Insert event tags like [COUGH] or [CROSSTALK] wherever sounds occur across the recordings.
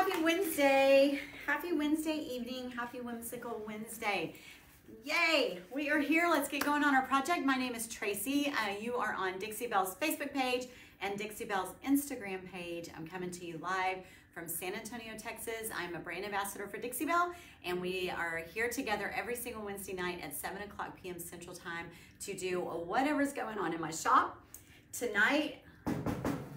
happy Wednesday. Happy Wednesday evening. Happy whimsical Wednesday. Yay, we are here. Let's get going on our project. My name is Tracy. Uh, you are on Dixie Belle's Facebook page and Dixie Belle's Instagram page. I'm coming to you live from San Antonio, Texas. I'm a brand ambassador for Dixie Belle, and we are here together every single Wednesday night at 7 o'clock p.m. Central Time to do whatever's going on in my shop. Tonight,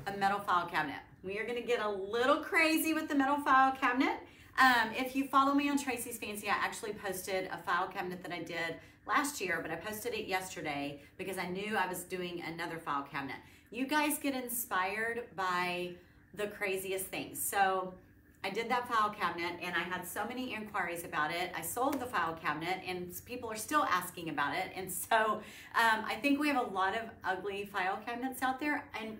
a metal file cabinet. We are gonna get a little crazy with the metal file cabinet. Um, if you follow me on Tracy's Fancy, I actually posted a file cabinet that I did last year, but I posted it yesterday because I knew I was doing another file cabinet. You guys get inspired by the craziest things. So I did that file cabinet and I had so many inquiries about it. I sold the file cabinet and people are still asking about it. And so um, I think we have a lot of ugly file cabinets out there and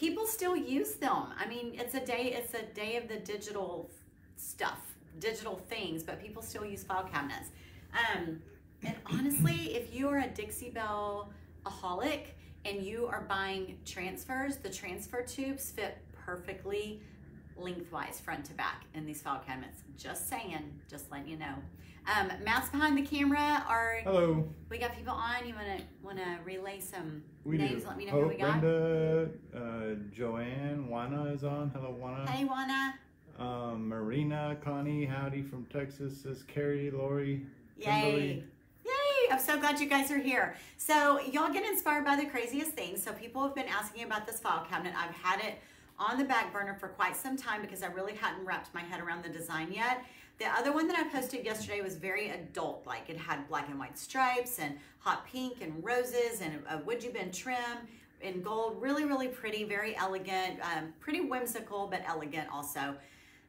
people still use them. I mean, it's a day, it's a day of the digital stuff, digital things, but people still use file cabinets. Um, and honestly, if you are a Dixie Belle aholic and you are buying transfers, the transfer tubes fit perfectly lengthwise, front to back in these file cabinets. Just saying, just letting you know. Um, Matt's behind the camera. Are Hello. we got people on? You wanna wanna relay some We names? do. Let me know Hope, who we got. Brenda, uh, Joanne, Juana is on. Hello, Juana. Hey, Juana. Um, Marina, Connie, howdy from Texas. Says Carrie, Lori, Yay. Kimberly. Yay! I'm so glad you guys are here. So y'all get inspired by the craziest things. So people have been asking about this file cabinet. I've had it on the back burner for quite some time because I really hadn't wrapped my head around the design yet. The other one that I posted yesterday was very adult-like. It had black and white stripes and hot pink and roses and a WoodUbend trim in gold. Really, really pretty, very elegant, um, pretty whimsical, but elegant also.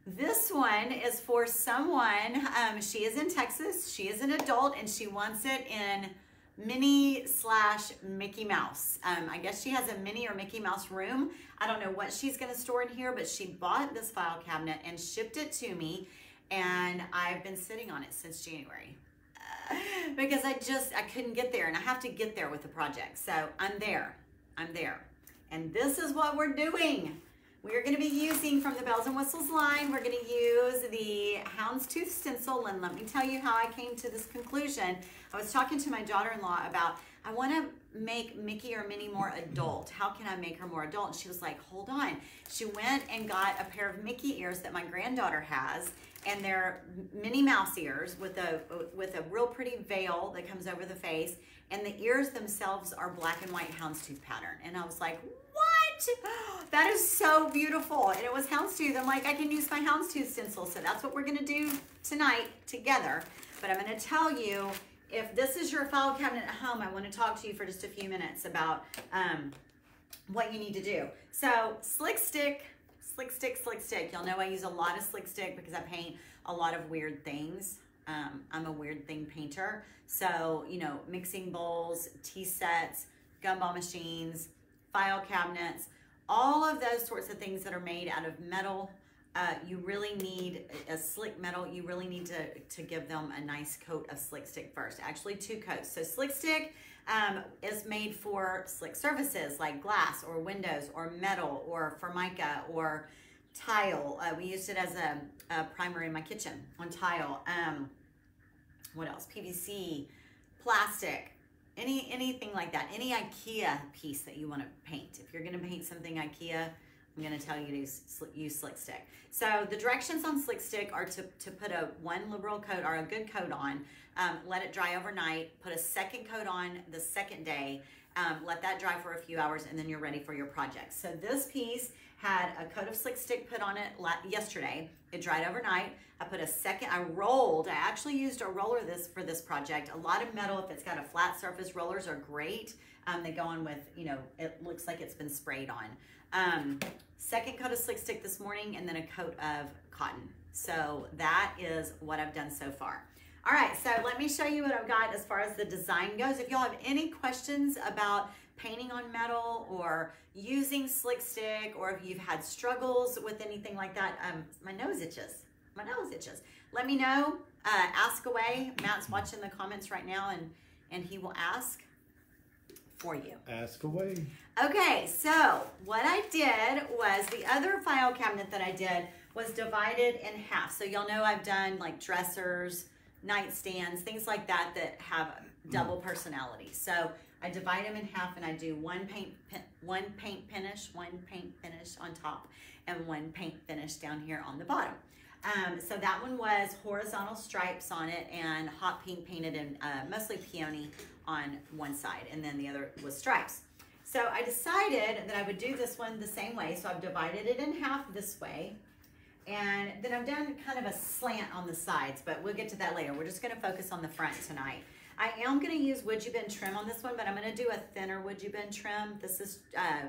This one is for someone, um, she is in Texas, she is an adult, and she wants it in Minnie slash Mickey Mouse. Um, I guess she has a Minnie or Mickey Mouse room. I don't know what she's gonna store in here, but she bought this file cabinet and shipped it to me, and I've been sitting on it since January. [LAUGHS] Because I just, I couldn't get there, and I have to get there with the project. So I'm there, I'm there. And this is what we're doing. We're going to be using from the Bells and Whistles line, we're going to use the Houndstooth stencil. And let me tell you how I came to this conclusion. I was talking to my daughter-in-law about, I want to make Mickey or Minnie more adult. How can I make her more adult? And she was like, hold on. She went and got a pair of Mickey ears that my granddaughter has. And they're Minnie Mouse ears with a, with a real pretty veil that comes over the face. And the ears themselves are black and white houndstooth pattern. And I was like, what? [GASPS] That is so beautiful. And it was houndstooth. I'm like, I can use my houndstooth stencil. So that's what we're gonna do tonight together. But I'm gonna tell you, if this is your file cabinet at home, I wanna talk to you for just a few minutes about um, what you need to do. So slick stick, slick stick, slick stick. Y'all know I use a lot of slick stick because I paint a lot of weird things. Um, I'm a weird thing painter. So, you know, mixing bowls, tea sets, gumball machines, file cabinets, all of those sorts of things that are made out of metal. Uh, you really need a slick metal. You really need to, to give them a nice coat of slick stick first. Actually, two coats. So slick stick um, is made for slick surfaces like glass or windows or metal or formica or tile. Uh, we used it as a, a, primer in my kitchen on tile. Um, what else? PVC, plastic, any anything like that. Any IKEA piece that you want to paint. If you're going to paint something IKEA, I'm going to tell you to use, use Slick Stick. So the directions on Slick Stick are to, to put a one liberal coat or a good coat on, um, let it dry overnight, put a second coat on the second day, um, let that dry for a few hours, and then you're ready for your project. So this piece had a coat of Slick Stick put on it yesterday. It dried overnight. I put a second, I rolled, I actually used a roller this for this project. A lot of metal, if it's got a flat surface, rollers are great. Um, they go on with, you know, it looks like it's been sprayed on. Um, second coat of Slick Stick this morning and then a coat of cotton. So that is what I've done so far. All right, so let me show you what I've got as far as the design goes. If y'all have any questions about painting on metal or using slick stick or if you've had struggles with anything like that, um, my nose itches, my nose itches. Let me know, uh, ask away. Matt's watching the comments right now and, and he will ask for you. Ask away. Okay, so what I did was the other file cabinet that I did was divided in half. So y'all know I've done like dressers, nightstands, things like that that have double personality. So I divide them in half and I do one paint one paint finish, one paint finish on top, and one paint finish down here on the bottom. Um, so that one was horizontal stripes on it and hot pink painted in uh, mostly peony on one side, and then the other was stripes. So I decided that I would do this one the same way. So I've divided it in half this way. And then I've done kind of a slant on the sides, but we'll get to that later. We're just gonna focus on the front tonight. I am gonna use WoodUbend trim on this one, but I'm gonna do a thinner WoodUbend trim. This is uh,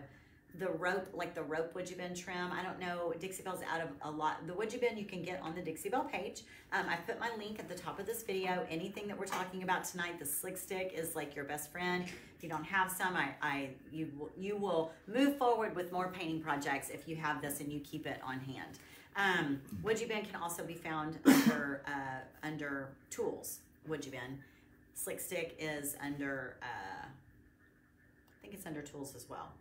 the rope, like the rope WoodUbend trim. I don't know, Dixie Belle's out of a lot. The WoodUbend you can get on the Dixie Belle page. Um, I put my link at the top of this video. Anything that we're talking about tonight, the slick stick is like your best friend. If you don't have some, I, I you, you will move forward with more painting projects if you have this and you keep it on hand. Um, bend can also be found under, uh, under tools, bend. Slick Stick is under, uh, I think it's under tools as well.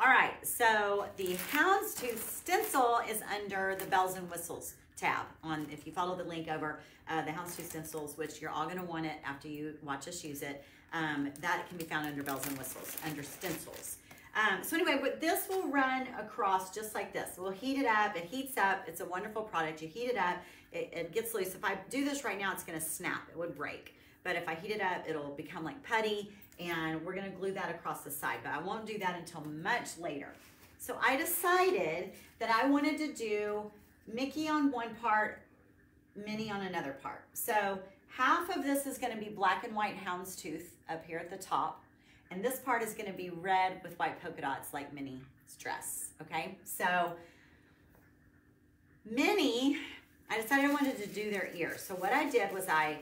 All right, so the Houndstooth stencil is under the bells and whistles tab on, if you follow the link over uh, the Houndstooth stencils, which you're all gonna want it after you watch us use it, um, that can be found under bells and whistles, under stencils. Um, so anyway, but this will run across just like this. We'll heat it up, it heats up, it's a wonderful product. You heat it up, it, it gets loose. If I do this right now, it's gonna snap, it would break. But if I heat it up, it'll become like putty and we're gonna glue that across the side, but I won't do that until much later. So I decided that I wanted to do Mickey on one part, Minnie on another part. So half of this is gonna be black and white houndstooth up here at the top, and this part is gonna be red with white polka dots like Minnie's dress, okay? So Minnie, I decided I wanted to do their ears. So what I did was I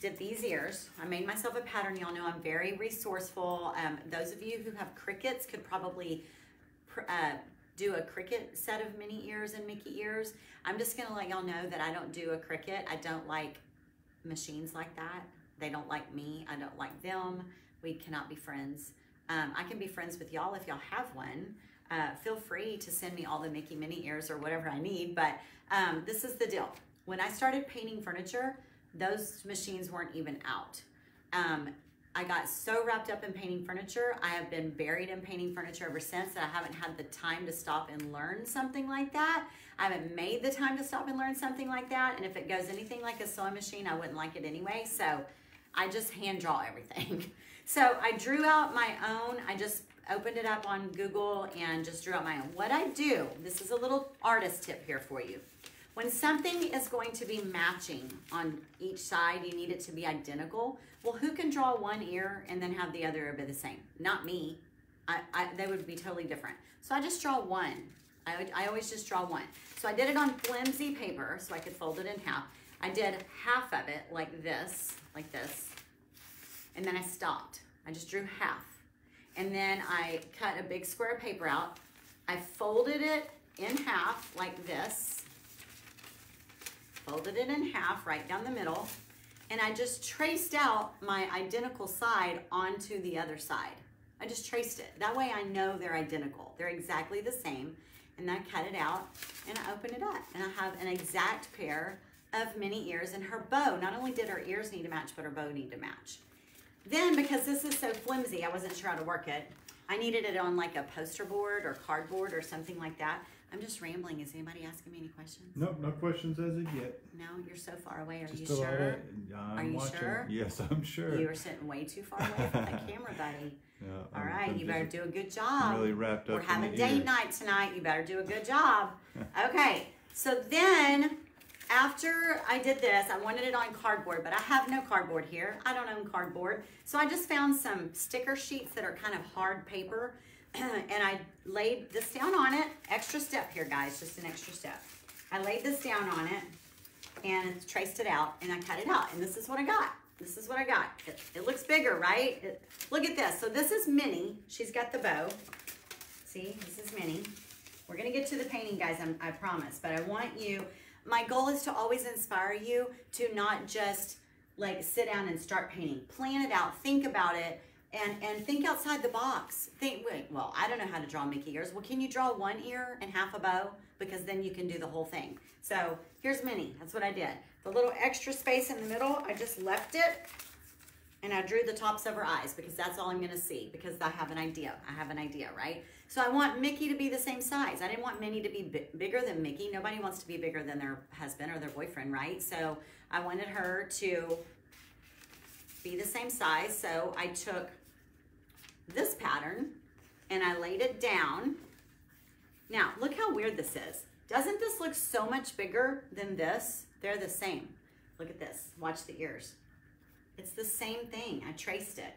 did these ears. I made myself a pattern. Y'all know I'm very resourceful. Um, those of you who have Cricuts could probably uh, do a Cricut set of Minnie ears and Mickey ears. I'm just gonna let y'all know that I don't do a Cricut. I don't like machines like that. They don't like me. I don't like them. We cannot be friends. Um, I can be friends with y'all if y'all have one. Uh, feel free to send me all the Mickey Minnie ears or whatever I need. But um, this is the deal. When I started painting furniture, those machines weren't even out. Um, I got so wrapped up in painting furniture. I have been buried in painting furniture ever since that I haven't had the time to stop and learn something like that. I haven't made the time to stop and learn something like that. And if it goes anything like a sewing machine, I wouldn't like it anyway. So I just hand draw everything. [LAUGHS] so I drew out my own. I just opened it up on Google and just drew out my own. What I do, this is a little artist tip here for you. When something is going to be matching on each side, you need it to be identical. Well, who can draw one ear and then have the other ear be the same? Not me. I, I, they would be totally different. So I just draw one. I, would, I always just draw one. So I did it on flimsy paper so I could fold it in half. I did half of it like this, like this, and then I stopped. I just drew half. And then I cut a big square of paper out. I folded it in half like this, folded it in half right down the middle, and I just traced out my identical side onto the other side. I just traced it. That way I know they're identical. They're exactly the same. And I cut it out and I open it up. And I have an exact pair of Minnie ears and her bow. Not only did her ears need to match, but her bow need to match. Then, because this is so flimsy, I wasn't sure how to work it. I needed it on like a poster board or cardboard or something like that. I'm just rambling. Is anybody asking me any questions? Nope, no questions as of yet. No, you're so far away. Are Just you sure? Are you watching. sure? Yes, I'm sure. You are sitting way too far away from the [LAUGHS] camera, buddy. Yeah, All I'm- right, I'm you better do a good job. really wrapped up. We're in having date night tonight. You better do a good job. [LAUGHS] Okay, so then after I did this, I wanted it on cardboard, but I have no cardboard here. I don't own cardboard. So I just found some sticker sheets that are kind of hard paper [CLEARS THROAT] and I laid this down on it. Extra step here, guys, just an extra step. I laid this down on it and traced it out and I cut it out. And this is what I got. This is what I got. It, it looks bigger, right? It, look at this. So this is Minnie. She's got the bow. See, this is Minnie. We're gonna get to the painting, guys, I'm, I promise. But I want you, my goal is to always inspire you to not just like sit down and start painting. Plan it out, think about it, and and think outside the box. Think, wait, well, I don't know how to draw Mickey ears. Well, can you draw one ear and half a bow? Because then you can do the whole thing. So here's Minnie. That's what I did. The little extra space in the middle, I just left it and I drew the tops of her eyes because that's all I'm gonna see because I have an idea. I have an idea, right? So I want Mickey to be the same size. I didn't want Minnie to be bi bigger than Mickey. Nobody wants to be bigger than their husband or their boyfriend, right? So I wanted her to be the same size. So I took this pattern and I laid it down. Now, look how weird this is. Doesn't this look so much bigger than this? They're the same. Look at this. Watch the ears. It's the same thing. I traced it.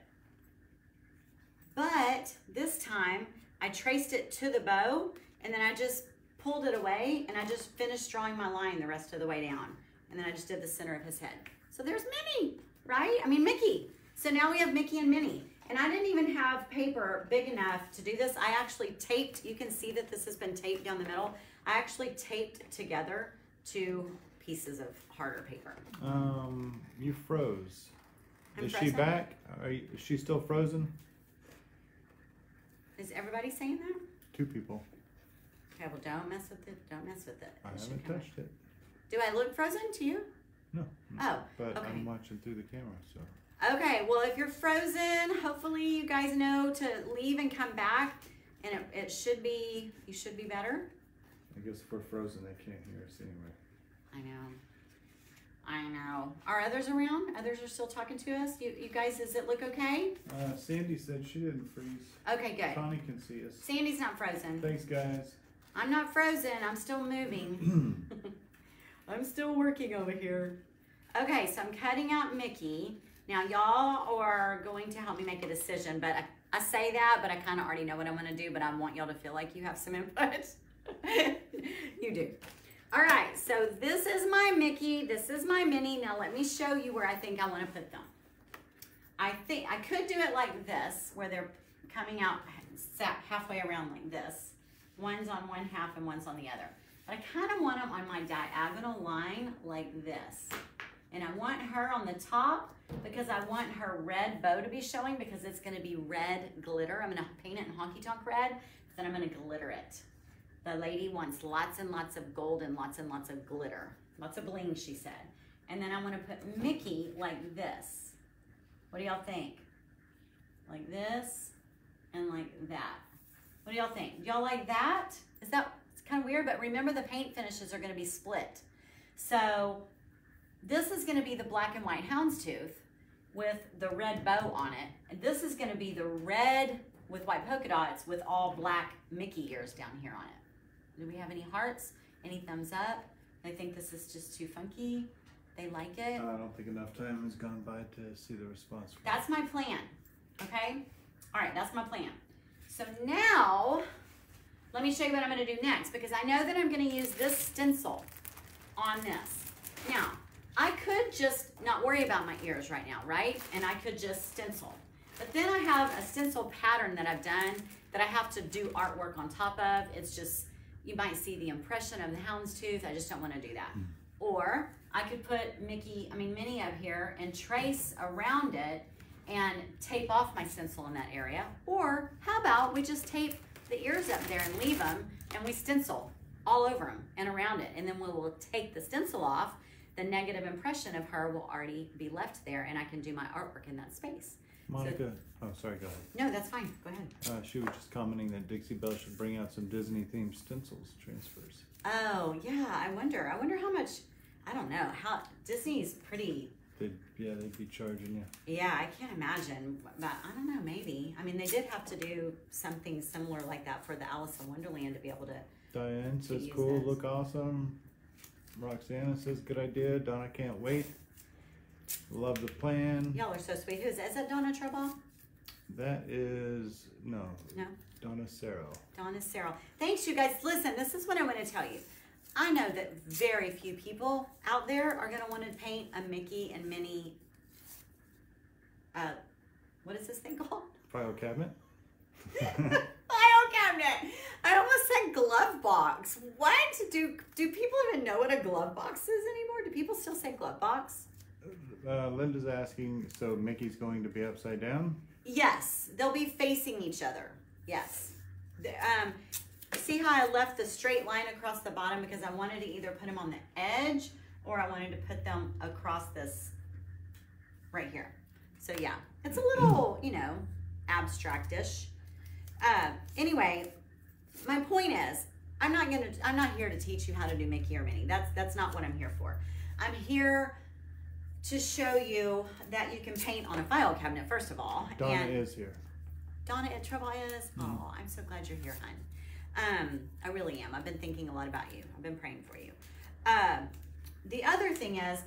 But this time, I traced it to the bow, and then I just pulled it away, and I just finished drawing my line the rest of the way down. And then I just did the center of his head. So there's Minnie, right? I mean, Mickey. So now we have Mickey and Minnie. And I didn't even have paper big enough to do this. I actually taped, you can see that this has been taped down the middle. I actually taped together two pieces of harder paper. Um, you froze. I'm is she back? Are you, is she still frozen? Is everybody saying that? Two people. Okay, well, don't mess with it. Don't mess with it. I It haven't touched it. Do I look frozen to you? No. Oh, But okay. I'm watching through the camera, so. Okay, well, if you're frozen, hopefully you guys know to leave and come back, and it, it should be, you should be better. I guess if we're frozen, they can't hear us anyway. I know. I know. Are others around? Others are still talking to us? You, you guys, does it look okay? Uh, Sandy said she didn't freeze. Okay, good. Connie can see us. Sandy's not frozen. Thanks, guys. I'm not frozen. I'm still moving. [CLEARS THROAT] [LAUGHS] I'm still working over here. Okay, so I'm cutting out Mickey. Now, y'all are going to help me make a decision, but I, I say that, but I kind of already know what I'm going to do, but I want y'all to feel like you have some input. [LAUGHS] you do. All right, so this is my Mickey. This is my Minnie. Now, let me show you where I think I want to put them. I think I could do it like this, where they're coming out halfway around like this. One's on one half and one's on the other. But I kind of want them on my diagonal line like this. And I want her on the top because I want her red bow to be showing because it's gonna be red glitter. I'm gonna paint it in honky tonk red, then I'm gonna glitter it. The lady wants lots and lots of gold and lots and lots of glitter. Lots of bling, she said. And then I wanna put Mickey like this. What do y'all think? Like this and like that. What do y'all think? Y'all like that? Is that, it's kind of weird, but remember the paint finishes are gonna be split. So this is gonna be the black and white houndstooth with the red bow on it. And this is gonna be the red with white polka dots with all black Mickey ears down here on it. Do we have any hearts? Any thumbs up? They think this is just too funky. They like it. I don't think enough time has gone by to see the response. That's my plan, okay? All right, that's my plan. So now, let me show you what I'm gonna do next because I know that I'm gonna use this stencil on this. Now, I could just not worry about my ears right now, right? And I could just stencil. But then I have a stencil pattern that I've done that I have to do artwork on top of. It's just, you might see the impression of the houndstooth. I just don't wanna do that. Mm. Or I could put Mickey, I mean Minnie up here and trace around it and tape off my stencil in that area. Or how about we just tape the ears up there and leave them and we stencil all over them and around it. And then we will take the stencil off. The negative impression of her will already be left there and I can do my artwork in that space. Monica, oh, sorry, go ahead. No, that's fine. Go ahead. Uh, she was just commenting that Dixie Belle should bring out some Disney themed stencils transfers. Oh, yeah. I wonder. I wonder how much, I don't know, how Disney's pretty They'd, yeah, they'd be charging you. Yeah, I can't imagine, but I don't know, maybe. I mean, they did have to do something similar like that for the Alice in Wonderland to be able to. Diane says, use cool, look awesome. Roxana says, good idea. Donna can't wait. Love the plan. Y'all are so sweet. Who's is that? Donna Trouble? That is, no. No. Donna Cerro. Donna Cyril. Thanks, you guys. Listen, this is what I want to tell you. I know that very few people out there are going to want to paint a Mickey and Minnie. Uh, what is this thing [LAUGHS] called? File cabinet. [LAUGHS] File cabinet. I almost said glove box. What do do people even know what a glove box is anymore? Do people still say glove box? Uh, Linda's asking, so Mickey's going to be upside down? Yes, they'll be facing each other. Yes. Um, see how I left the straight line across the bottom because I wanted to either put them on the edge or I wanted to put them across this right here. So yeah, it's a little, you know, abstractish. Uh, anyway, my point is, I'm not gonna, I'm not here to teach you how to do Mickey or Minnie. That's that's not what I'm here for. I'm here to show you that you can paint on a file cabinet first of all. Donna and is here. Donna at Trouble is. Oh, I'm so glad you're here, hon. Um, I really am. I've been thinking a lot about you. I've been praying for you. Um, the other thing is,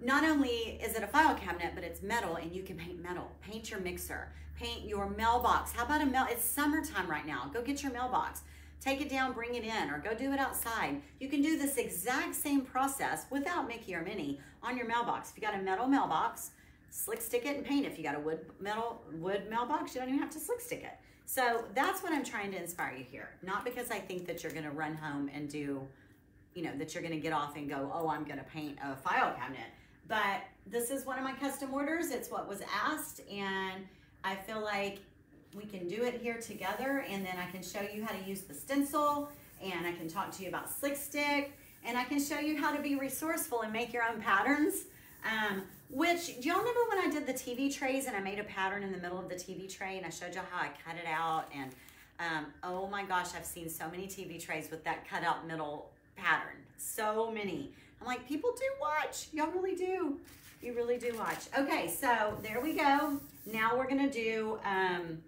not only is it a file cabinet, but it's metal and you can paint metal. Paint your mixer, paint your mailbox. How about a mail? It's summertime right now. Go get your mailbox. Take it down, bring it in, or go do it outside. You can do this exact same process without Mickey or Minnie on your mailbox. If you got a metal mailbox, slick stick it and paint. If you got a wood metal wood mailbox, you don't even have to slick stick it. So that's what I'm trying to inspire you here. Not because I think that you're gonna run home and do, you know, that you're gonna get off and go, oh, I'm gonna paint a file cabinet. But this is one of my custom orders. It's what was asked, and I feel like we can do it here together, and then I can show you how to use the stencil, and I can talk to you about slick stick, and I can show you how to be resourceful and make your own patterns. Um, which, do y'all remember when I did the TV trays and I made a pattern in the middle of the TV tray and I showed y'all how I cut it out and um, oh my gosh, I've seen so many TV trays with that cut out middle pattern. So many. I'm like, people do watch. Y'all really do. You really do watch. Okay, so there we go. Now we're gonna do, um,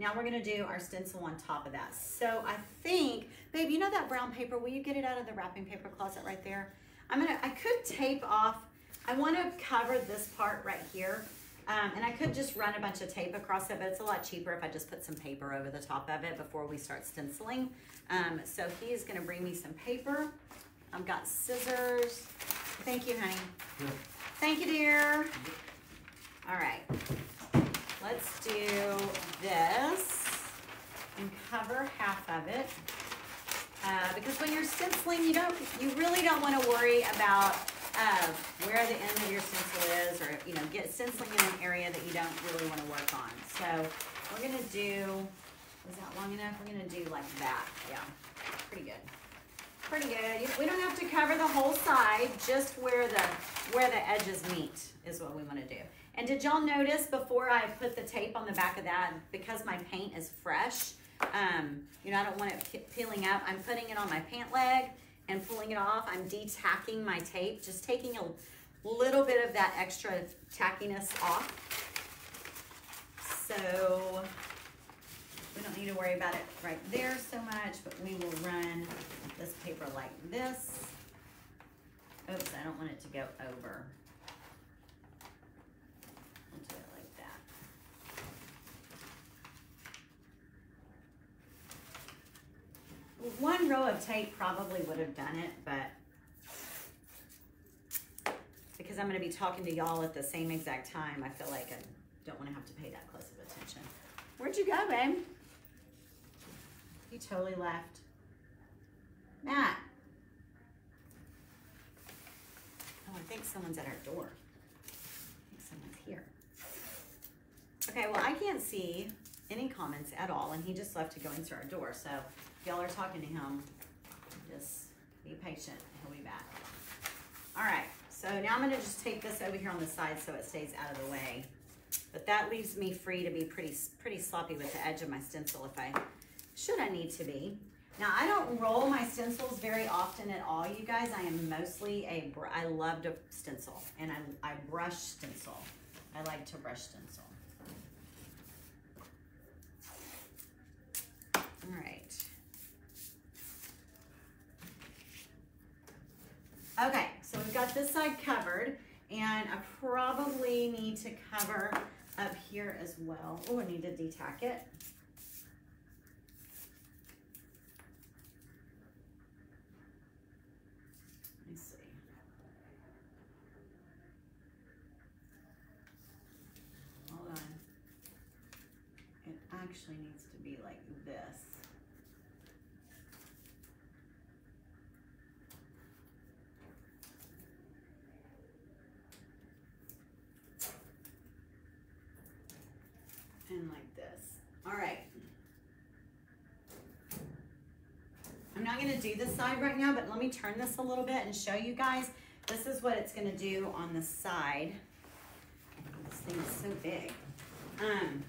now we're gonna do our stencil on top of that. So I think, babe, you know that brown paper? Will you get it out of the wrapping paper closet right there? I'm gonna, I could tape off I want to cover this part right here. Um, and I could just run a bunch of tape across it, but it's a lot cheaper if I just put some paper over the top of it before we start stenciling. Um, so he is gonna bring me some paper. I've got scissors. Thank you, honey. Yeah. Thank you, dear. All right, let's do this and cover half of it. Uh, because when you're stenciling, you don't, you really don't want to worry about uh, where the end of your stencil is, or you know, get stenciling in an area that you don't really want to work on. So we're gonna do. Is that long enough? We're gonna do like that. Yeah, pretty good. Pretty good. We don't have to cover the whole side, just where the where the edges meet is what we want to do. And did y'all notice before I put the tape on the back of that, because my paint is fresh, um, you know, I don't want it peeling up, I'm putting it on my pant leg and pulling it off. I'm detacking my tape, just taking a little bit of that extra tackiness off. So we don't need to worry about it right there so much, but we will run this paper like this. Oops, I don't want it to go over. We'll do it like that. One row of tape probably would have done it, but because I'm going to be talking to y'all at the same exact time, I feel like I don't want to have to pay that close of attention. Where'd you go, babe? He totally left. Matt. Oh, I think someone's at our door. I think someone's here. Okay, well, I can't see any comments at all, and he just left to go into our door. So y'all are talking to him, just be patient. He'll be back. All right, so now I'm gonna just take this over here on the side so it stays out of the way. But that leaves me free to be pretty pretty sloppy with the edge of my stencil if I, should I need to be. Now, I don't roll my stencils very often at all, you guys. I am mostly a, I love to stencil, and I, I brush stencil. I like to brush stencil. All right. Okay, so we've got this side covered, and I probably need to cover up here as well. Oh, I need to detack it. Let me see. Hold on. It actually needs to be like this. gonna do this side right now, but let me turn this a little bit and show you guys. This is what it's gonna do on the side. This thing is so big. Um,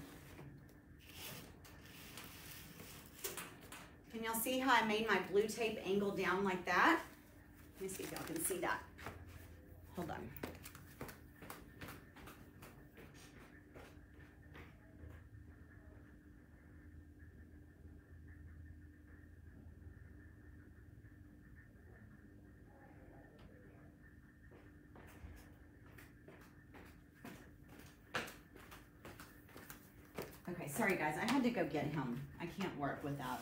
can y'all see how I made my blue tape angle down like that? Let me see if y'all can see that. Hold on. Okay, sorry guys, I had to go get him. I can't work without.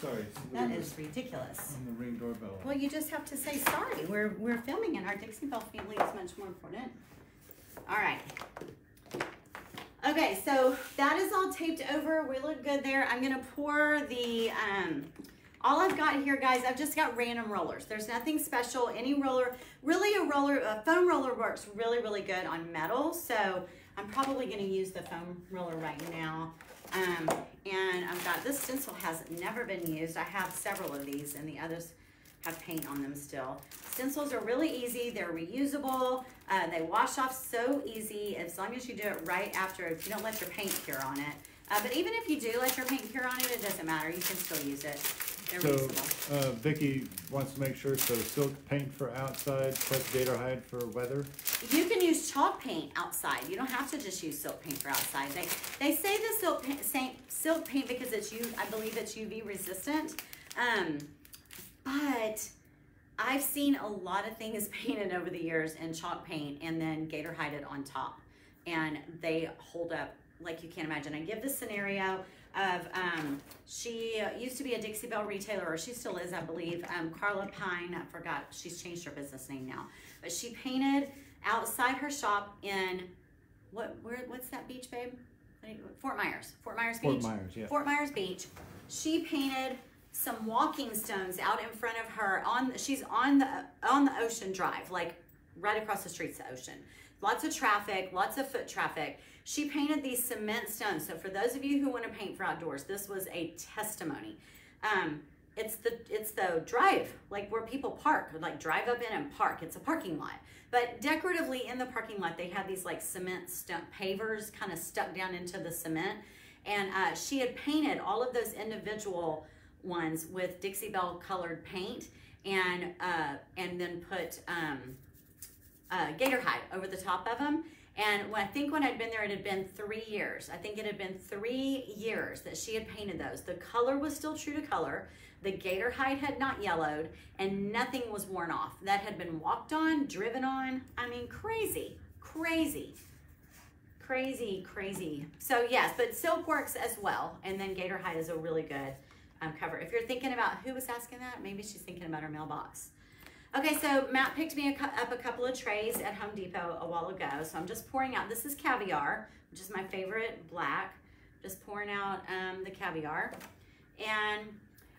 Sorry. That is ridiculous. On the ring doorbell. Well, you just have to say sorry. We're we're filming and our Dixie Belle family is much more important. All right. Okay, so that is all taped over. We look good there. I'm gonna pour the um all I've got here, guys, I've just got random rollers. There's nothing special. Any roller, really a roller, a foam roller works really, really good on metal. So I'm probably gonna use the foam roller right now. Um, and I've got, this stencil has never been used. I have several of these and the others have paint on them still. Stencils are really easy. They're reusable. Uh, they wash off so easy as long as you do it right after, if you don't let your paint cure on it. Uh, but even if you do let your paint cure on it, it doesn't matter. You can still use it. So, uh, Vicky wants to make sure, so silk paint for outside, plus gator hide for weather. You can use chalk paint outside. You don't have to just use silk paint for outside. They they say the silk paint, silk paint because it's U, I believe it's UV resistant. Um, but I've seen a lot of things [LAUGHS] painted over the years in chalk paint and then gator hide it on top, and they hold up like you can't imagine. I give the scenario of um, she used to be a Dixie Belle retailer, or she still is, I believe. Um, Carla Pine, I forgot, she's changed her business name now, but she painted outside her shop in what? Where? What's that beach, babe? Fort Myers. Fort Myers Beach. Fort Myers, yeah. Fort Myers Beach. She painted some walking stones out in front of her on she's on the on the ocean drive like right across the street's the ocean lots of traffic lots of foot traffic. She painted these cement stones. So for those of you who want to paint for outdoors this was a testimony. Um, it's the it's the drive like where people park like drive up in and park. It's a parking lot. But decoratively in the parking lot they had these like cement stump pavers kind of stuck down into the cement. And uh, she had painted all of those individual ones with Dixie Belle colored paint and uh, and then put um, uh, gator hide over the top of them. And when, I think when I'd been there, it had been three years. I think it had been three years that she had painted those. The color was still true to color. The gator hide had not yellowed, and nothing was worn off. That had been walked on, driven on. I mean, crazy, crazy, crazy, crazy. So yes, but silk works as well. And then gator hide is a really good um, cover. If you're thinking about who was asking that, maybe she's thinking about her mailbox. Okay, so Matt picked me up a couple of trays at Home Depot a while ago. So I'm just pouring out, this is caviar, which is my favorite black. Just pouring out um, the caviar. And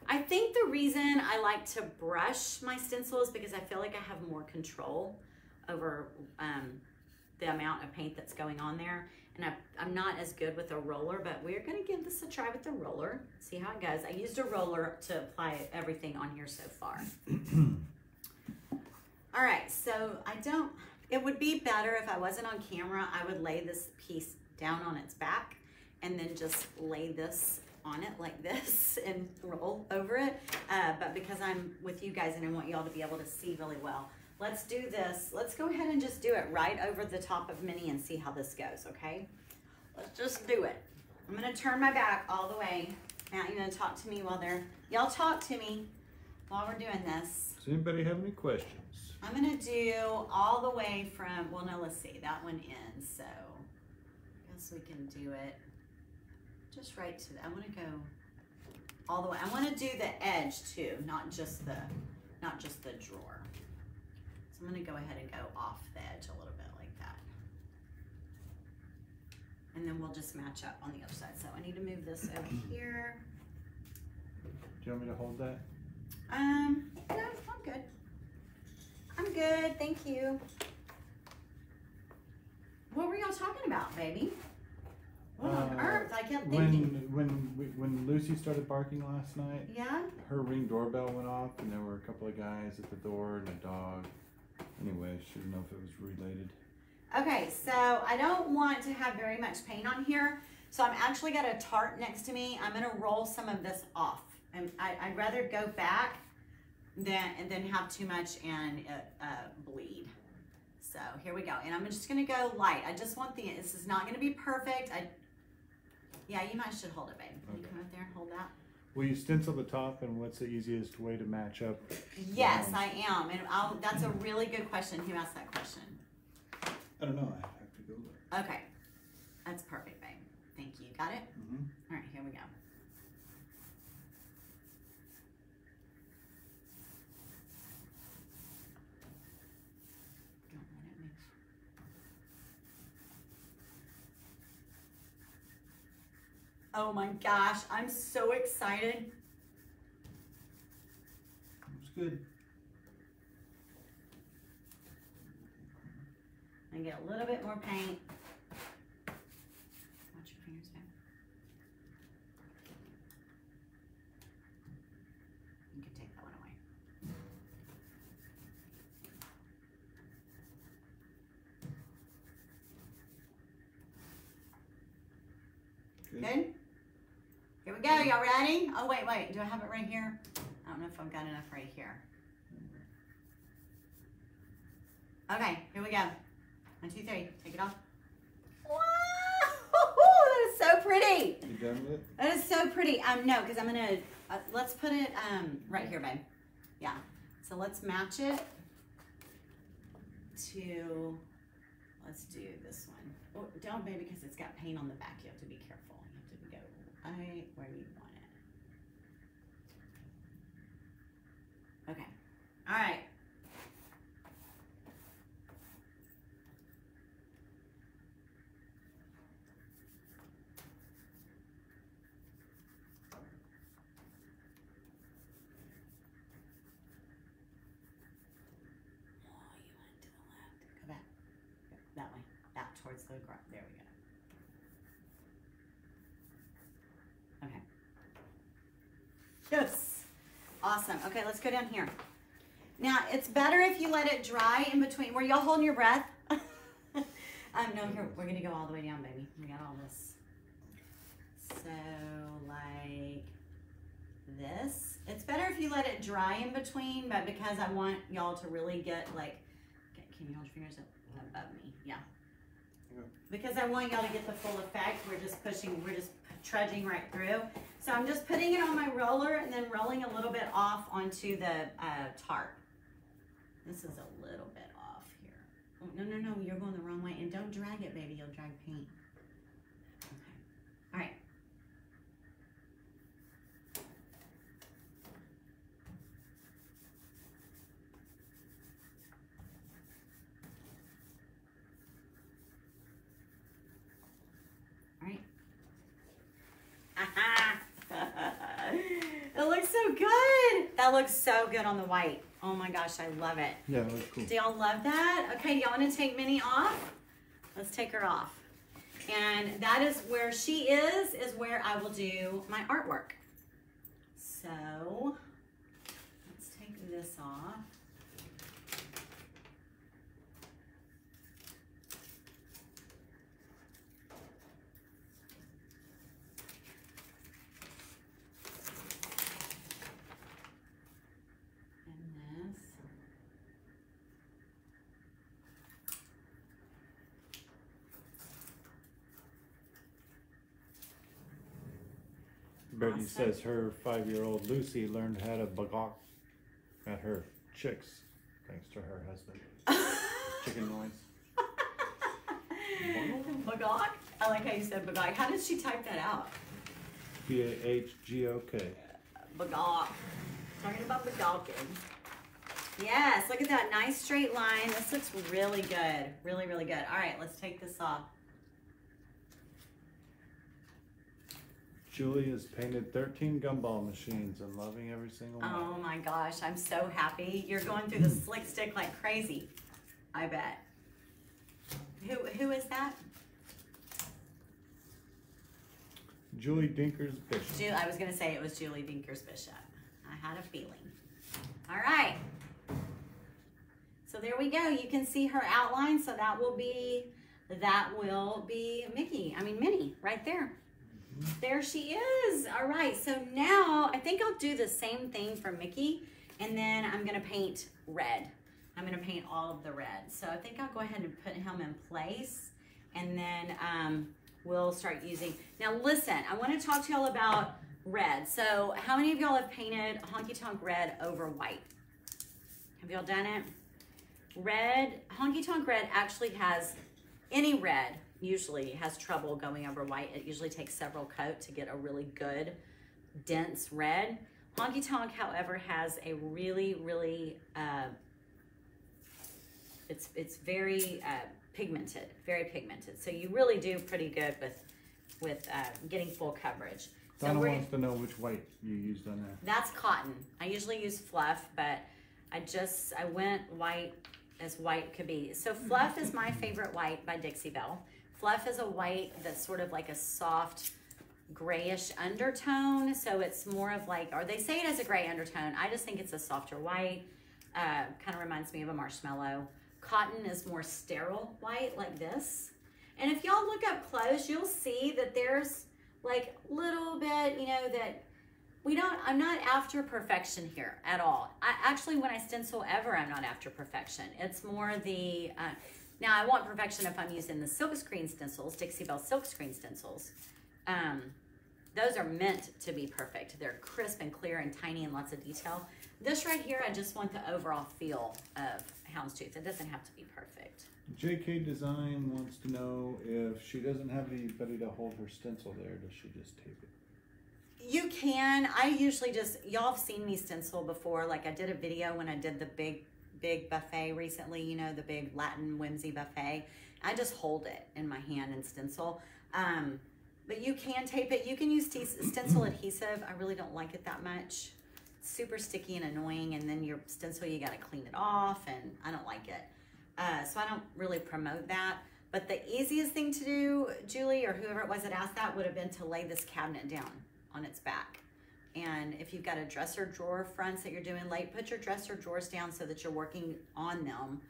I think the reason I like to brush my stencil is because I feel like I have more control over um, the amount of paint that's going on there. And I, am not as good with a roller, but we're gonna give this a try with the roller. See how it goes. I used a roller to apply everything on here so far. [CLEARS THROAT] All right, so I don't, it would be better if I wasn't on camera, I would lay this piece down on its back and then just lay this on it like this [LAUGHS] and roll over it. Uh, but because I'm with you guys and I want y'all to be able to see really well, let's do this. Let's go ahead and just do it right over the top of Minnie and see how this goes, okay? Let's just do it. I'm gonna turn my back all the way. Matt, you gonna talk to me while they're, y'all talk to me while we're doing this. Does anybody have any questions? I'm gonna do all the way from, well, no, let's see, that one ends, so I guess we can do it just right to, I wanna go all the way. I wanna do the edge too, not just the, not just the drawer. So I'm gonna go ahead and go off the edge a little bit like that. And then we'll just match up on the other side. So I need to move this over [CLEARS THROAT] here. Do you want me to hold that? Um, no, I'm good. I'm good, thank you. What were y'all talking about, baby? What on Uh, earth? I kept thinking. when we- when Lucy started barking last night, Yeah? her ring doorbell went off, and there were a couple of guys at the door and a dog. Anyway, she didn't know if it was related. Okay, so I don't want to have very much paint on here. So I'm actually got a tart next to me. I'm gonna roll some of this off. And I, I'd rather go back than, and then have too much and uh, uh, bleed. So here we go. And I'm just gonna go light. I just want the, this is not gonna be perfect. I, yeah, you might should hold it, babe. Can you come up there and hold that? Will you stencil the top, and what's the easiest way to match up? Yes, I am. And I'll, that's a really good question. Who asked that question? I don't know. I have to go there. Okay. That's perfect, babe. Thank you. Got it? Mm-hmm. All right, here we go. Don't let it mix. Oh my gosh, I'm so excited. It's good. I get a little bit more paint. Watch your fingers, babe. You can take that one away. Good. Good? Go. Y'all ready? Oh, wait, wait. Do I have it right here? I don't know if I've got enough right here. Okay, here we go. One, two, three. Take it off. Wow! [LAUGHS] That is so pretty. You done with it? That is so pretty. Um, no, because I'm gonna uh, let's put it um right here, babe. Yeah. So let's match it to. Let's do this one. Oh, don't, babe, because it's got paint on the back. You have to be careful. You have to go right where you want it. Okay. All right. Oh, you went to the left. Go back. That way. That towards the ground. There we go. Okay. Yes. Awesome. Okay, let's go down here. Now, it's better if you let it dry in between. Were y'all holding your breath? [LAUGHS] um, no, here, we're going to go all the way down, baby. We got all this. So, like this. It's better if you let it dry in between, but because I want y'all to really get like, can you hold your fingers up above me? Yeah. Yeah. Because I want y'all to get the full effect. We're just pushing, we're just trudging right through. So I'm just putting it on my roller and then rolling a little bit off onto the uh, tarp. This is a little bit off here. Oh, no, no, no, you're going the wrong way. And don't drag it, baby. You'll drag paint. Okay. All right. All right. it looks so good. That looks so good on the white. Oh my gosh, I love it. Yeah, cool. Do y'all love that? Okay, y'all want to take Minnie off? Let's take her off. And that is where she is, is where I will do my artwork. So, let's take this off. And this. Awesome. says her five-year-old Lucy learned how to bagok at her chicks, thanks to her husband. [LAUGHS] Chicken noise. Bagok? I like how you said bagok. How did she type that out? B A H G O K. Bagok. Talking about bagocking. Yes, look at that nice straight line. This looks really good. Really, really good. All right, let's take this off. Julie has painted 13 gumball machines and loving every single one. Oh my gosh, I'm so happy. You're going through the [CLEARS THROAT] slick stick like crazy. I bet. Who who is that? Julie Dinkers Bishop. Ju- I was gonna say it was Julie Dinkers Bishop. I had a feeling. All right. So there we go. You can see her outline. So that will be that will be Mickey. I mean Minnie right there. There she is. All right. So now I think I'll do the same thing for Mickey, and then I'm gonna paint red. I'm gonna paint all of the red. So I think I'll go ahead and put him in place, and then um, we'll start using. Now listen, I want to talk to y'all about red. So how many of y'all have painted honky tonk red over white? Have y'all done it? Red, honky tonk red actually has, any red usually has trouble going over white. It usually takes several coats to get a really good, dense red. Honky tonk, however, has a really, really, uh, it's, it's very uh, pigmented, very pigmented. So you really do pretty good with, with uh, getting full coverage. So Donna we're- wants to know which white you used on that. that's cotton. I usually use fluff, but I just I went white as white could be. So fluff is my favorite white by Dixie Belle. Fluff is a white that's sort of like a soft grayish undertone. So it's more of like, or they say it has a gray undertone. I just think it's a softer white. Uh, kind of reminds me of a marshmallow. Cotton is more sterile white like this. And if y'all look up close, you'll see that there's like little bit, you know, that we don't i'm not after perfection here at all i actually when i stencil ever i'm not after perfection it's more the uh, now i want perfection if i'm using the silk screen stencils dixie belle silk screen stencils um, those are meant to be perfect they're crisp and clear and tiny and lots of detail this right here i just want the overall feel of houndstooth it doesn't have to be perfect JK Design wants to know if she doesn't have anybody to hold her stencil there, does she just tape it? You can. I usually just y'all have seen me stencil before. Like I did a video when I did the big big buffet recently, you know, the big Latin whimsy buffet. I just hold it in my hand and stencil. Um, but you can tape it. You can use te- stencil [CLEARS THROAT] adhesive. I really don't like it that much. It's super sticky and annoying, and then your stencil you got to clean it off, and I don't like it. Uh, so I don't really promote that. But the easiest thing to do, Julie, or whoever it was that asked that, would have been to lay this cabinet down on its back. And if you've got a dresser drawer fronts that you're doing late, put your dresser drawers down so that you're working on them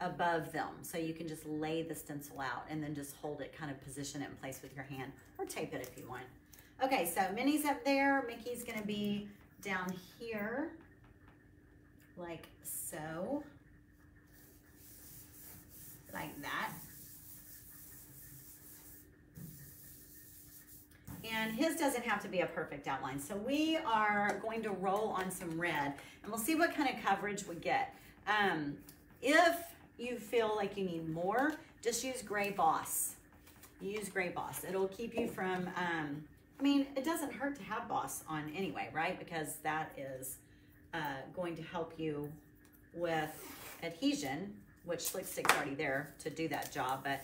above them. So you can just lay the stencil out and then just hold it, kind of position it in place with your hand or tape it if you want. Okay, so Minnie's up there. Mickey's gonna be down here like so. Like that. And his doesn't have to be a perfect outline. So we are going to roll on some red and we'll see what kind of coverage we get. Um, if you feel like you need more, just use Gray Boss. Use Gray Boss. It'll keep you from, um, I mean, it doesn't hurt to have Boss on anyway, right? Because that is uh, going to help you with adhesion, which Slick Stick's already there to do that job, but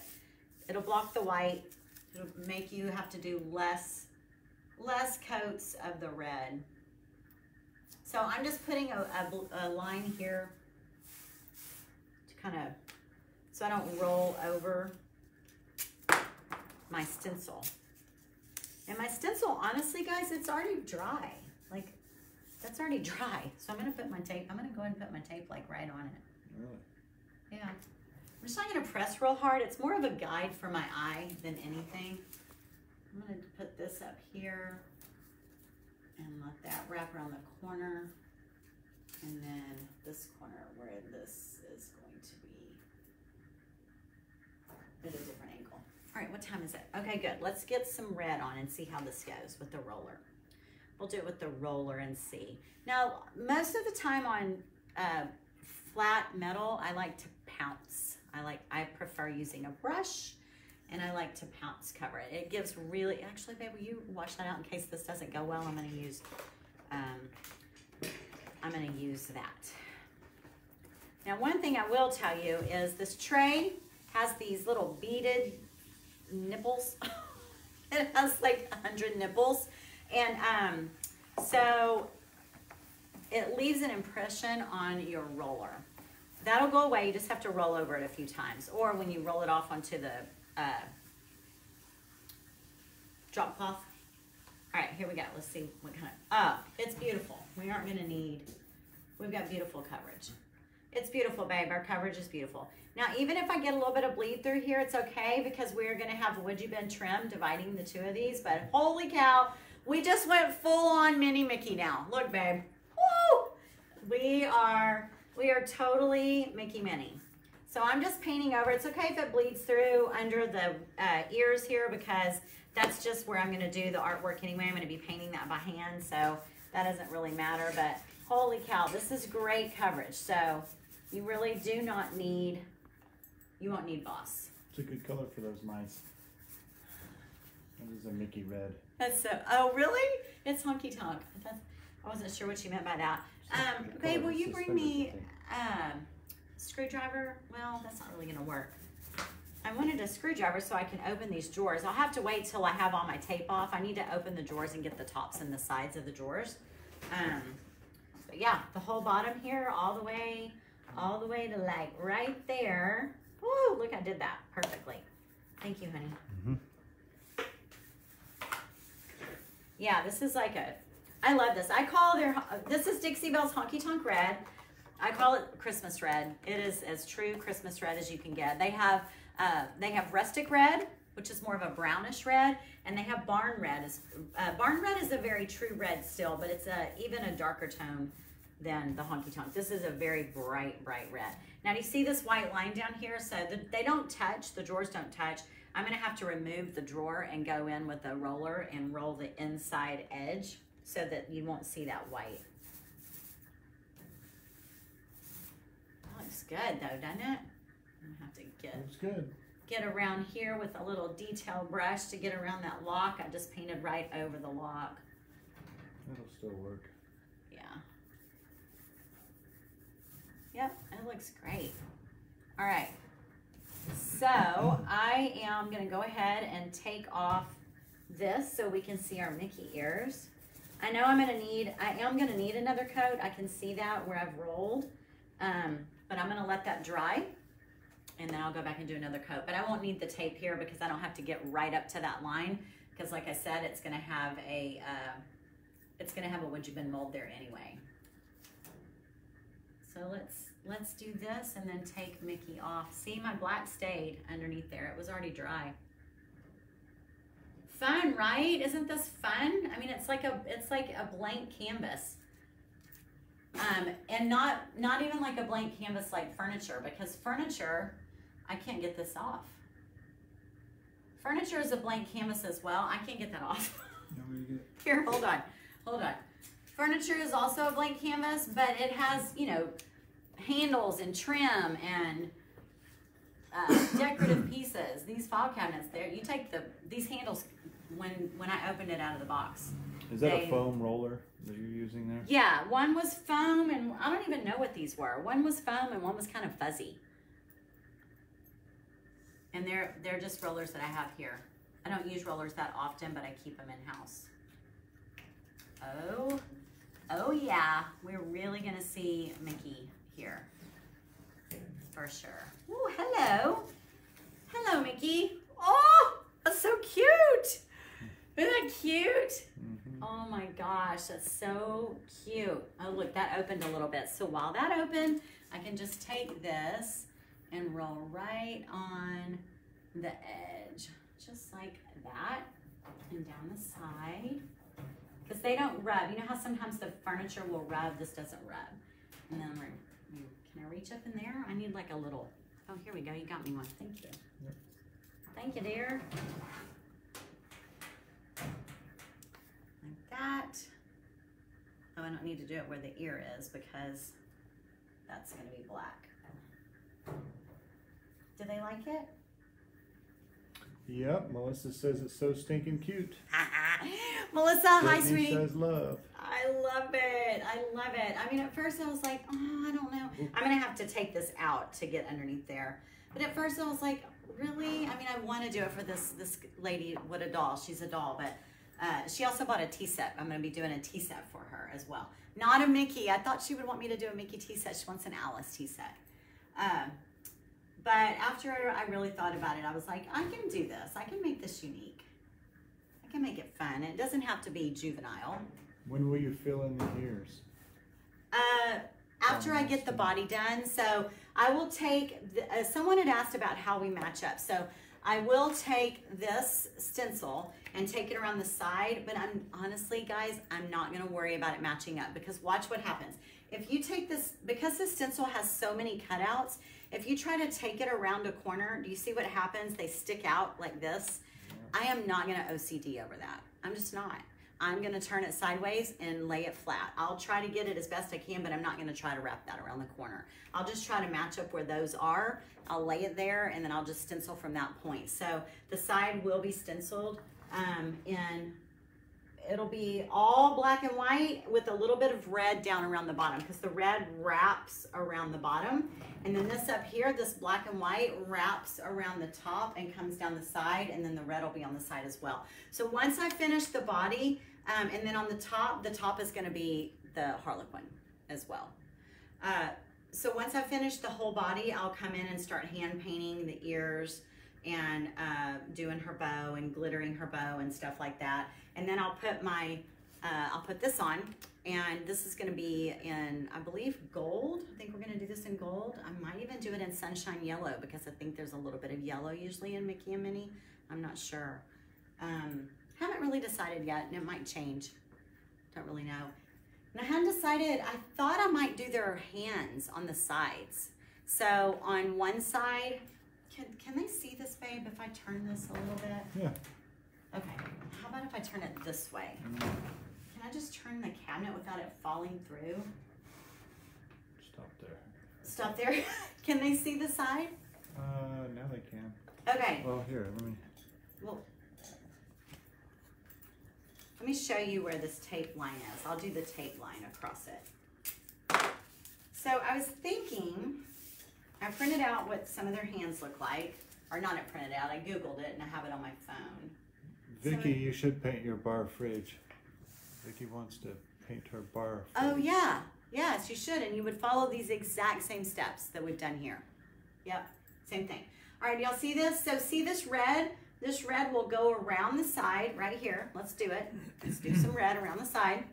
it'll block the white. It'll make you have to do less, less coats of the red. So I'm just putting a, a, a line here to kind of, so I don't roll over my stencil. And my stencil, honestly, guys, it's already dry. Like, that's already dry. So I'm gonna put my tape, I'm gonna go ahead and put my tape like right on it. Really? Yeah. I'm just not gonna press real hard. It's more of a guide for my eye than anything. I'm gonna put this up here and let that wrap around the corner. And then this corner where this is going to be at a different angle. All right, what time is it? Okay, good. Let's get some red on and see how this goes with the roller. We'll do it with the roller and see. Now, most of the time on uh, flat metal, I like to pounce. I like, I prefer using a brush and I like to pounce cover it. It gives really, actually, babe, will you wash that out in case this doesn't go well? I'm gonna use, um, I'm gonna use that. Now, one thing I will tell you is this tray has these little beaded nipples. [LAUGHS] it has like a hundred nipples. And um, so it leaves an impression on your roller. That'll go away. You just have to roll over it a few times. Or when you roll it off onto the uh, drop cloth, All right, here we go. Let's see what kind of, oh, it's beautiful. We aren't gonna need, we've got beautiful coverage. It's beautiful, babe. Our coverage is beautiful. Now, even if I get a little bit of bleed through here, it's okay because we're gonna have WoodUbend trim dividing the two of these, but holy cow, we just went full on Minnie Mickey now. Look, babe. Woo! We are, we are totally Mickey Minnie. So I'm just painting over. It's okay if it bleeds through under the uh, ears here because that's just where I'm gonna do the artwork anyway. I'm gonna be painting that by hand, so that doesn't really matter, but holy cow, this is great coverage. So you really do not need, you won't need Boss. It's a good color for those mice. That is a Mickey red. That's so, oh really? It's honky tonk. That's, I wasn't sure what you meant by that. Um, babe, color. will you bring me think. um, screwdriver? Well, that's not really gonna work. I wanted a screwdriver so I can open these drawers. I'll have to wait till I have all my tape off. I need to open the drawers and get the tops and the sides of the drawers. Um, but yeah, the whole bottom here, all the way, all the way to like right there. Woo, look, I did that perfectly. Thank you, honey. Mhm. Yeah, this is like a, I love this. I call their, this is Dixie Belle's Honky Tonk Red. I call it Christmas red. It is as true Christmas red as you can get. They have, uh, they have rustic red, which is more of a brownish red, and they have barn red. Is uh, barn red is a very true red still, but it's a even a darker tone than the honky tonk. This is a very bright, bright red. Now, do you see this white line down here? So the, they don't touch, the drawers don't touch. I'm gonna have to remove the drawer and go in with a roller and roll the inside edge so that you won't see that white. That looks good though, doesn't it? I'm gonna have to get Looks good. get around here with a little detail brush to get around that lock. I just painted right over the lock. That'll still work. Yeah. Yep, it looks great. All right. So I am gonna go ahead and take off this so we can see our Mickey ears. I know I'm gonna need, I am gonna need another coat. I can see that where I've rolled. Um, but I'm gonna let that dry and then I'll go back and do another coat. But I won't need the tape here because I don't have to get right up to that line because like I said, it's gonna have a, uh, it's gonna have a WoodUbend mold there anyway. So let's let's do this and then take Mickey off. See my black stayed underneath there. It was already dry. Fun, right? Isn't this fun? I mean, it's like a it's like a blank canvas. Um, and not not even like a blank canvas like furniture because furniture, I can't get this off. Furniture is a blank canvas as well. I can't get that off. [LAUGHS] Here, hold on, hold on. Furniture is also a blank canvas, but it has, you know, handles and trim and uh, decorative pieces. These file cabinets, there, you take the these handles when when I opened it out of the box. Is that They- a foam roller that you're using there? Yeah, one was foam, and I don't even know what these were. One was foam, and one was kind of fuzzy. And they're they're just rollers that I have here. I don't use rollers that often, but I keep them in house. Oh, oh yeah, we're really gonna see Mickey here for sure. Oh, hello, hello, Mickey. Oh, that's so cute. Isn't that cute? Mhm. Oh my gosh, that's so cute. Oh, look, that opened a little bit. So while that opened, I can just take this and roll right on the edge, just like that, and down the side. Because they don't rub. You know how sometimes the furniture will rub? This doesn't rub. And then we're, can I reach up in there? I need like a little, oh, here we go. You got me one. Thank you. Yep. Thank you, dear. Like that. Oh, I don't need to do it where the ear is because that's going to be black. Do they like it? Yep, Melissa says it's so stinking cute. [LAUGHS] Melissa, hi, Brittany sweetie. says love. I love it. I love it. I mean, at first I was like, oh, I don't know. I'm gonna have to take this out to get underneath there. But at first I was like, really? I mean, I want to do it for this this lady. What a doll! She's a doll, but uh, she also bought a tea set. I'm gonna be doing a tea set for her as well. Not a Mickey. I thought she would want me to do a Mickey tea set. She wants an Alice tea set. Um, but after I really thought about it, I was like, I can do this. I can make this unique. I can make it fun. It doesn't have to be juvenile. When will you fill in the ears? Uh, after I get the body done, so I will take. The, uh, someone had asked about how we match up, so I will take this stencil and take it around the side. But I'm honestly, guys, I'm not gonna worry about it matching up because watch what happens. If you take this, because this stencil has so many cutouts, if you try to take it around a corner, do you see what happens? They stick out like this. I am not gonna OCD over that. I'm just not. I'm gonna turn it sideways and lay it flat. I'll try to get it as best I can, but I'm not gonna try to wrap that around the corner. I'll just try to match up where those are. I'll lay it there and then I'll just stencil from that point. So the side will be stenciled um, in it'll be all black and white with a little bit of red down around the bottom because the red wraps around the bottom. And then this up here, this black and white wraps around the top and comes down the side and then the red will be on the side as well. So once I finish the body um, and then on the top, the top is gonna be the Harlequin as well. Uh, so once I finish the whole body, I'll come in and start hand painting the ears and uh, doing her bow and glittering her bow and stuff like that. And then I'll put my, uh, I'll put this on and this is gonna be in, I believe, gold. I think we're gonna do this in gold. I might even do it in sunshine yellow because I think there's a little bit of yellow usually in Mickey and Minnie. I'm not sure. Um, haven't really decided yet and it might change. Don't really know. And I hadn't decided, I thought I might do their hands on the sides. So on one side, can, can they see this, babe, if I turn this a little bit? Yeah. Okay, how about if I turn it this way? Mm, Can I just turn the cabinet without it falling through? Stop there. Stop there. [LAUGHS] can they see the side? Uh, now they can. Okay, Well, here, let me. well, let me show you where this tape line is. I'll do the tape line across it. So I was thinking, I printed out what some of their hands look like, or not I printed out, I Googled it and I have it on my phone. Vicky, you should paint your bar fridge. Vicky wants to paint her bar. Oh yeah, yes, you should, and you would follow these exact same steps that we've done here. Yep, same thing. All right, y'all see this? So see this red? This red will go around the side right here. Let's do it. Let's do some red around the side,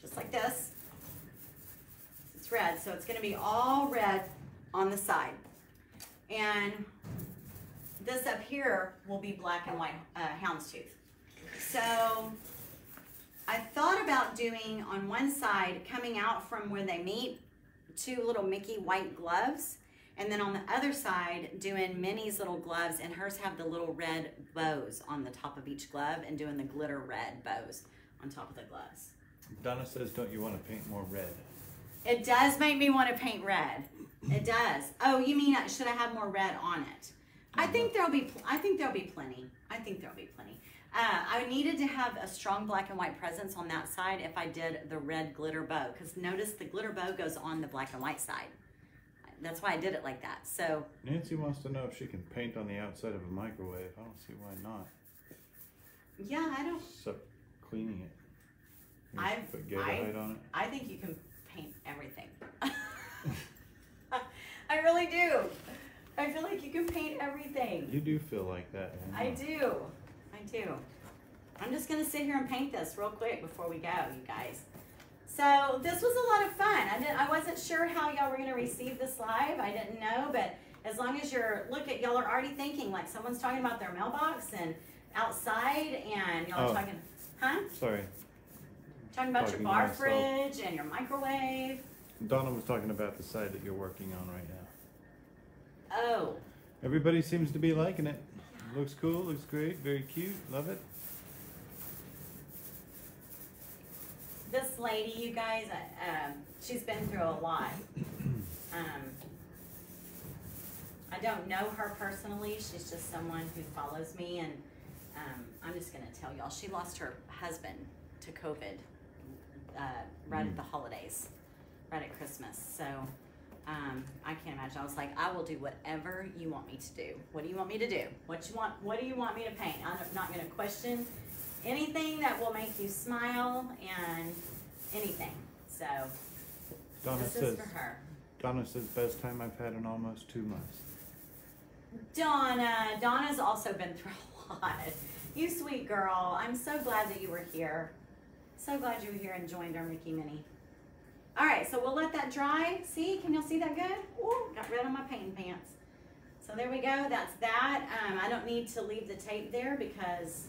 just like this. It's red, so it's gonna be all red on the side. And this up here will be black and white uh, houndstooth. So I thought about doing on one side, coming out from where they meet, two little Mickey white gloves. And then on the other side, doing Minnie's little gloves, and hers have the little red bows on the top of each glove, and doing the glitter red bows on top of the gloves. Donna says, don't you want to paint more red? It does make me want to paint red. It does. Oh, you mean uh, should I have more red on it? I think there'll be. pl- I think there'll be plenty. I think there'll be plenty. Uh, I needed to have a strong black and white presence on that side if I did the red glitter bow, because notice the glitter bow goes on the black and white side. That's why I did it like that. So Nancy wants to know if she can paint on the outside of a microwave. I don't see why not. yeah, I don't. Except cleaning it. You I- put I- on it. I think you can paint everything. [LAUGHS] I really do. I feel like you can paint everything. You do feel like that. I do. I do. I'm just gonna sit here and paint this real quick before we go, you guys. So this was a lot of fun. I didn't. I wasn't sure how y'all were gonna receive this live. I didn't know, but as long as you're look at y'all are already thinking like someone's talking about their mailbox and outside, and y'all Oh. are talking, huh? Sorry. Talking about Talking your bar fridge and your microwave. Donna was talking about the side that you're working on right now. Oh, Everybody seems to be liking it. Looks cool, looks great, very cute, love it. This lady, you guys, uh, um, she's been through a lot. [CLEARS THROAT] Um, I don't know her personally. She's just someone who follows me, and um, I'm just gonna tell y'all. She lost her husband to COVID uh, right at Mm. the holidays, right at Christmas. So um, I can't imagine. I was like, I will do whatever you want me to do. What do you want me to do? What you want? What do you want me to paint? I'm not gonna question anything that will make you smile and anything. So Donna this says, is for her. Donna says best time I've had in almost two months. Donna, Donna's also been through a lot. You sweet girl. I'm so glad that you were here. So glad you were here and joined our Mickey Minnie. All right, so we'll let that dry. See, can y'all see that good? Ooh, got rid of my pain pants. So there we go, that's that. Um, I don't need to leave the tape there because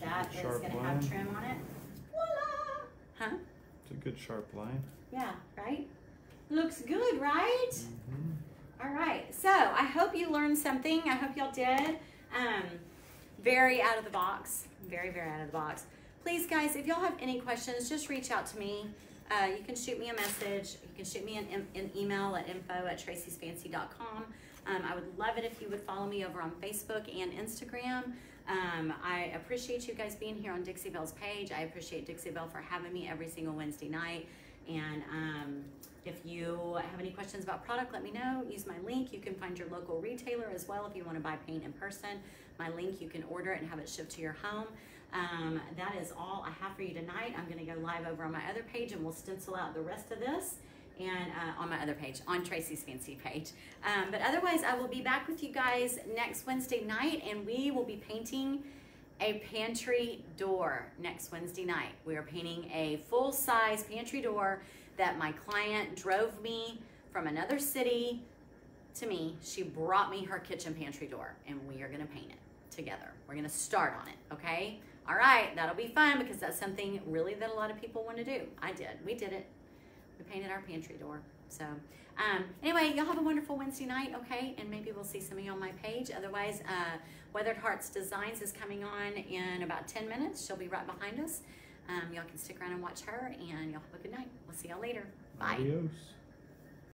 that is gonna have trim on it. Voila! Huh? It's a good sharp line. Yeah, right? Looks good, right? Mm-hmm. All right, so I hope you learned something. I hope y'all did. Um, very out of the box, very, very out of the box. Please, guys, if y'all have any questions, just reach out to me. Uh, you can shoot me a message. You can shoot me an, an email at info at traceysfancy.com. Um, I would love it if you would follow me over on Facebook and Instagram. Um, I appreciate you guys being here on Dixie Belle's page. I appreciate Dixie Bell for having me every single Wednesday night. And um, if you have any questions about product, let me know. Use my link. You can find your local retailer as well if you want to buy paint in person. My link, you can order it and have it shipped to your home. Um, that is all I have for you tonight. I'm going to go live over on my other page and we'll stencil out the rest of this and uh, on my other page, on Tracey's Fancy page. Um, but otherwise, I will be back with you guys next Wednesday night and we will be painting a pantry door next Wednesday night. We are painting a full size pantry door that my client drove me from another city to me. She brought me her kitchen pantry door and we are gonna paint it together. We're gonna start on it, okay? All right, that'll be fun because that's something really that a lot of people want to do. I did, we did it. We painted our pantry door. So, um, anyway, y'all have a wonderful Wednesday night, okay? And maybe we'll see some of you on my page. Otherwise, uh, Weathered Hearts Designs is coming on in about 10 minutes. She'll be right behind us. Um, y'all can stick around and watch her, and y'all have a good night. We'll see y'all later. Bye. Adios.